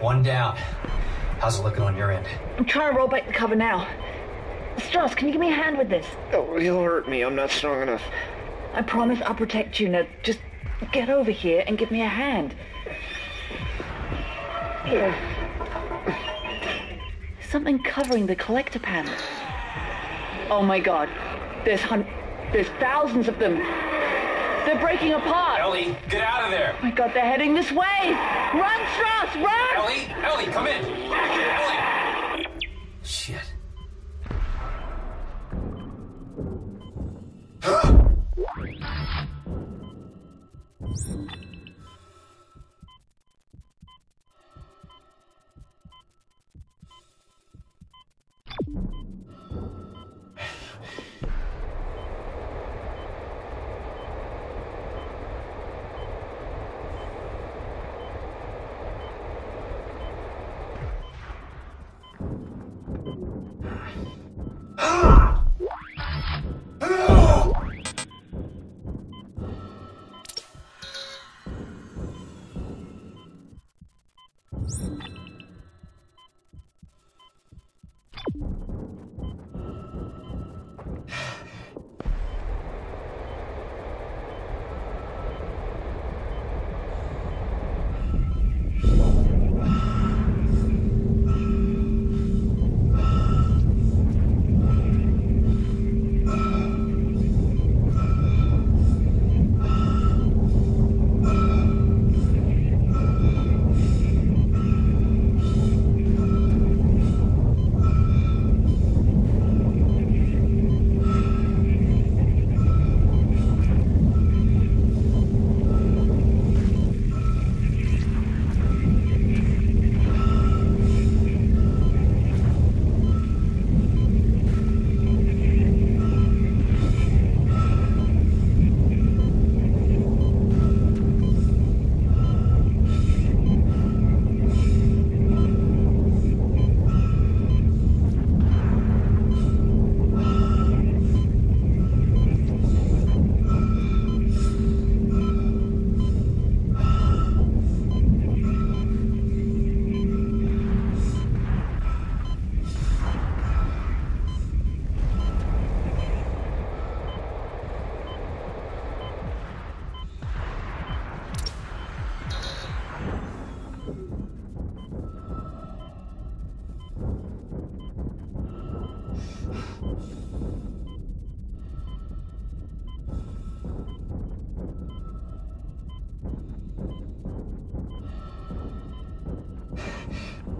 one down. How's it looking on your end? I'm trying to roll back the cover now. Stross, can you give me a hand with this? Oh, he'll hurt me. I'm not strong enough. I promise I'll protect you. Now, just get over here and give me a hand. Here. Something covering the collector panel. Oh my god. There's hun- there's thousands of them. They're breaking apart. Ellie, get out of there! Oh my god, they're heading this way. Run, Stross, run! Ellie, Ellie, come in. Ellie. Shit.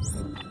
Oops.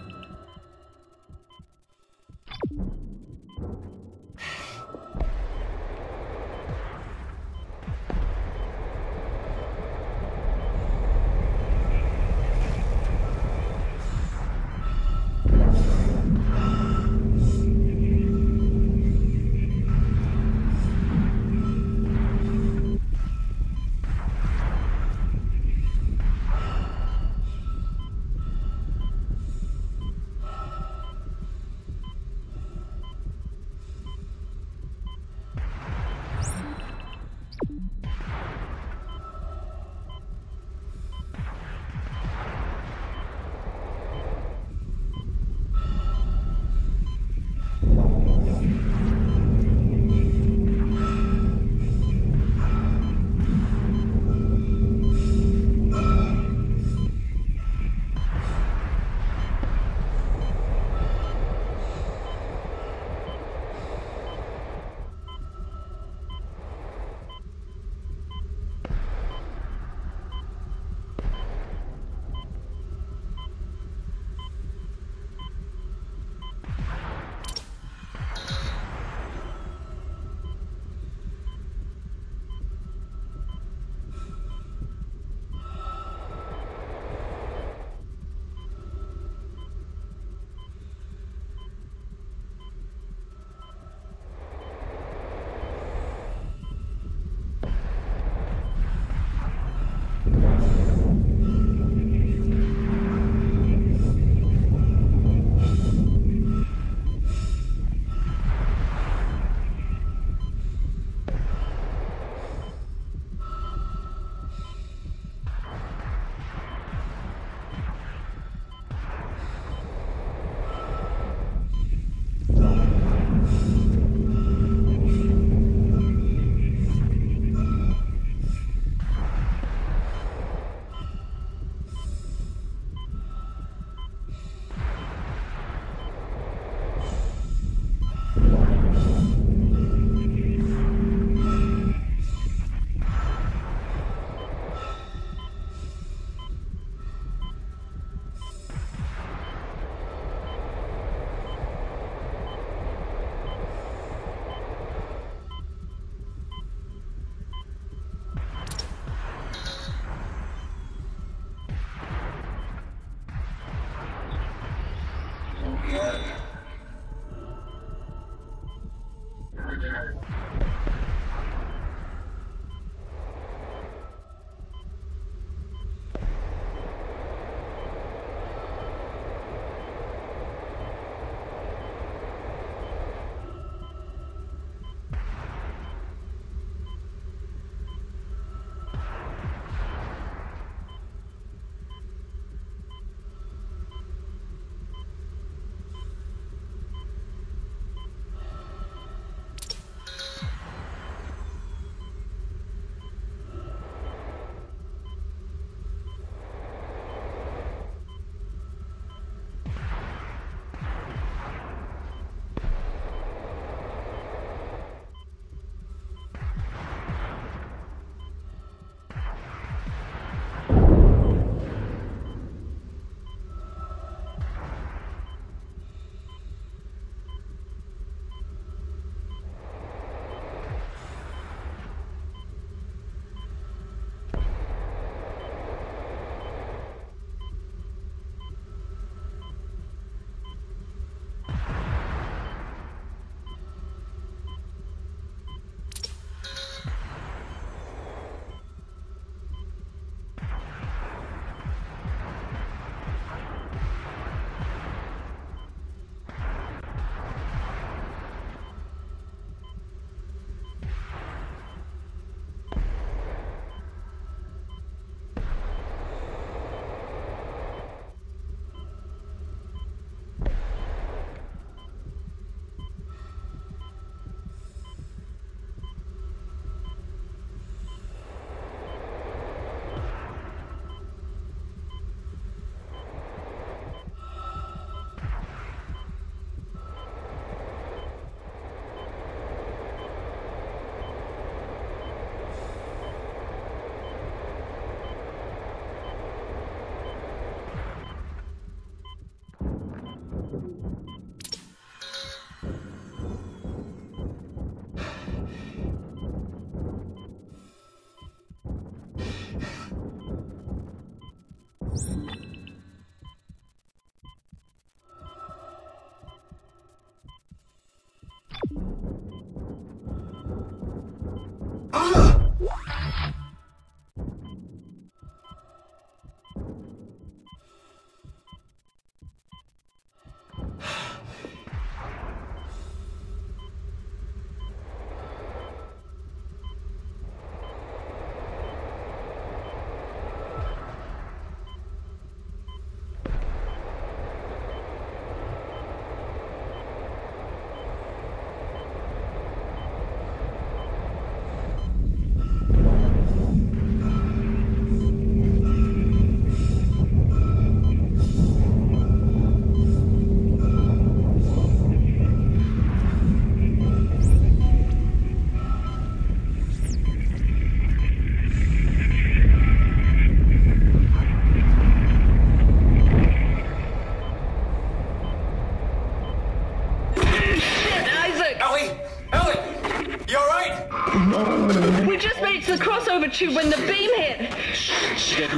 Tube when the beam hit.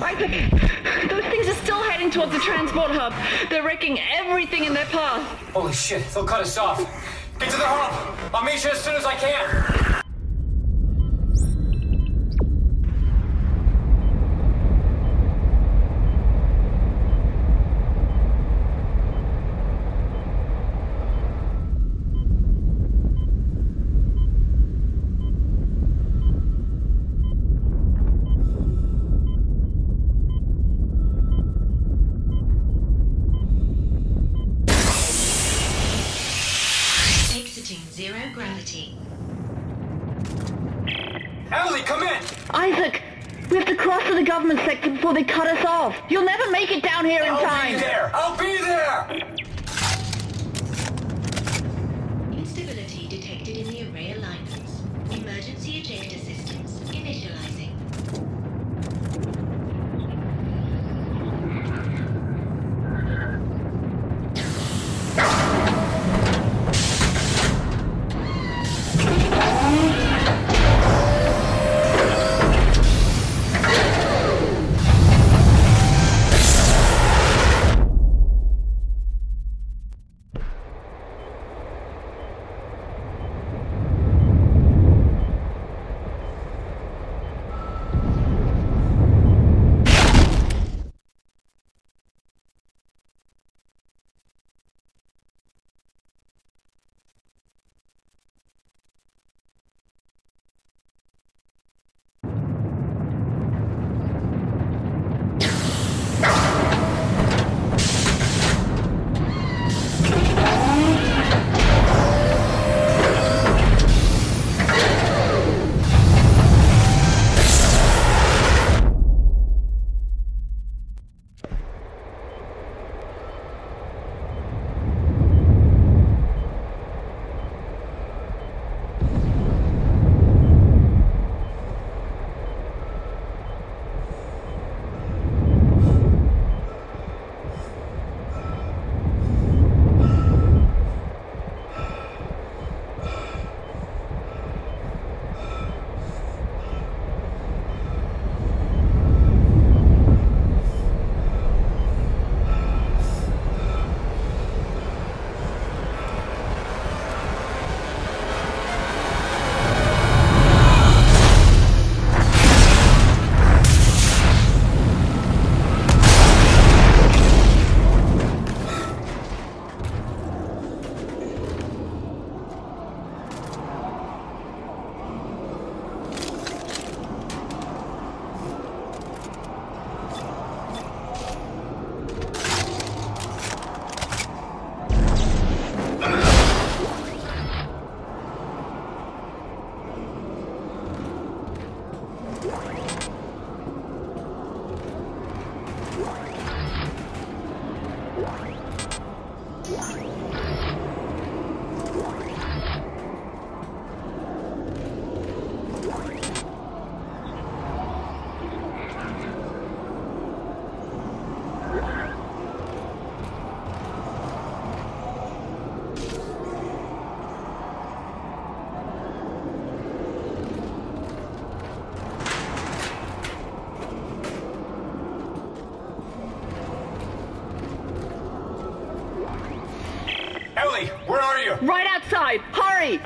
Isaac, those things are still heading towards the transport hub. They're wrecking everything in their path. Holy shit, they'll cut us off. Get to the hub. I'll meet you as soon as I can. The government sector before they cut us off. You'll never make it down here in I'll time. be there. I'll be there. Hurry.